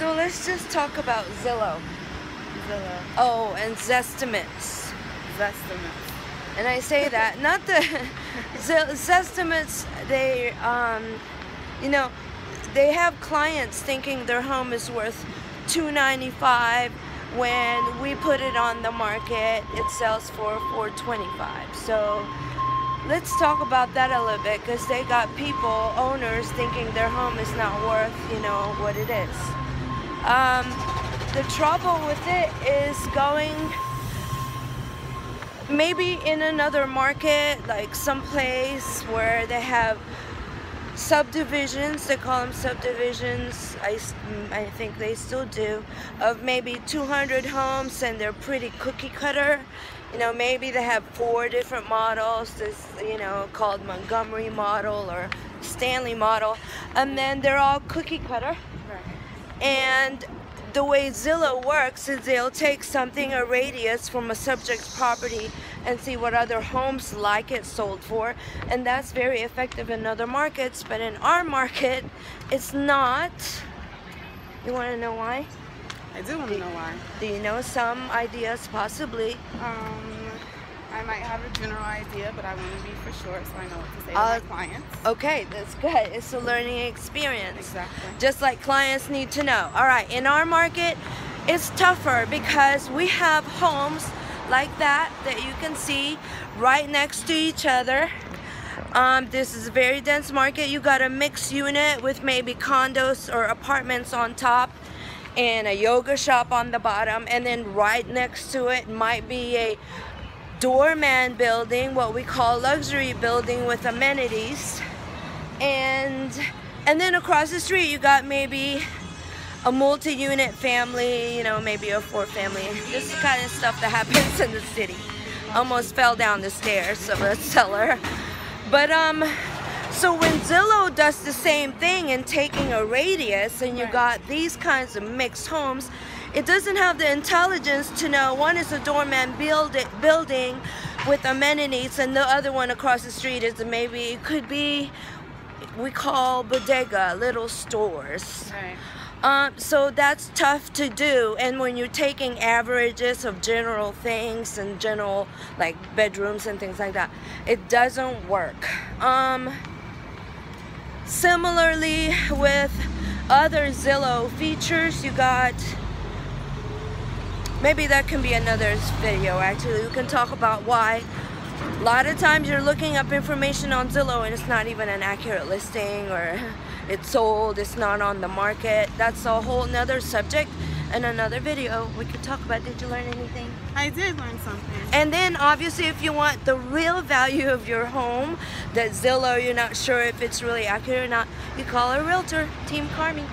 So let's just talk about Zillow. Zillow. Oh, and Zestimates. Zestimates. And I say that not the Zestimates. They, um, you know, they have clients thinking their home is worth 295 when we put it on the market it sells for 425 so let's talk about that a little bit because they got people owners thinking their home is not worth you know what it is um, the trouble with it is going maybe in another market like someplace where they have subdivisions they call them subdivisions I, I think they still do of maybe 200 homes and they're pretty cookie cutter you know maybe they have four different models this you know called Montgomery model or Stanley model and then they're all cookie cutter. And the way Zillow works is they'll take something, a radius from a subject's property and see what other homes like it sold for. And that's very effective in other markets, but in our market, it's not. You want to know why? I do want to know why. Do you know some ideas possibly? Um, I might have a general idea, but I want to be for sure so I know what to say Uh, to my clients. Okay, that's good. It's a learning experience. Exactly. just like clients need to know. All right, in our market, it's tougher because we have homes like that that you can see right next to each other. Um, this is a very dense market. You got a mixed unit with maybe condos or apartments on top and a yoga shop on the bottom and then right next to it might be a doorman building, what we call luxury building with amenities. And and then across the street you got maybe a multi-unit family, you know, maybe a four family. This is kind of stuff that happens in the city. Almost fell down the stairs of a cellar. But um so when Zillow does the same thing in taking a radius and you Right. got these kinds of mixed homes, it doesn't have the intelligence to know one is a doorman build building with amenities and the other one across the street is maybe it could be we call bodega little stores. Right. Um, so that's tough to do. And when you're taking averages of general things and general like bedrooms and things like that, it doesn't work. Um, similarly with other Zillow features, you got maybe that can be another video actually. We can talk about why a lot of times you're looking up information on Zillow and it's not even an accurate listing or it's sold, it's not on the market. That's a whole nother subject and another video we could talk about. Did you learn anything? I did learn something. And then obviously if you want the real value of your home, that Zillow, you're not sure if it's really accurate or not, you call a realtor, Team Carme.